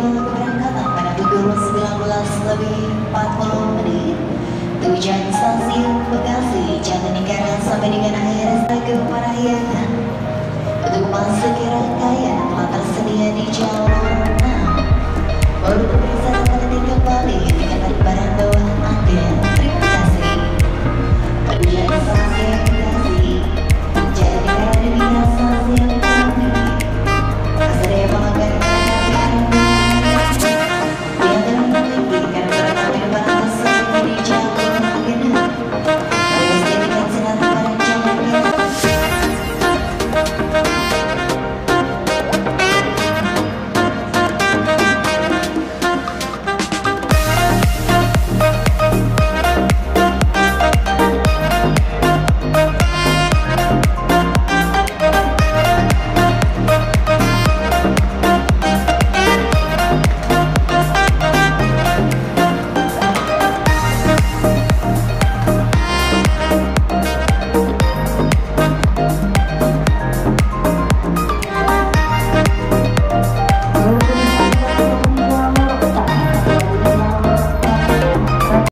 mobil keberangkatan pada pukul 19 lebih 40 menit tujuan stasiun Bekasi Jatinegara sampai dengan akhir stasiun Parahyangan untuk masuk ke rangkaian telah tersedia di jalur 6 baru terpisah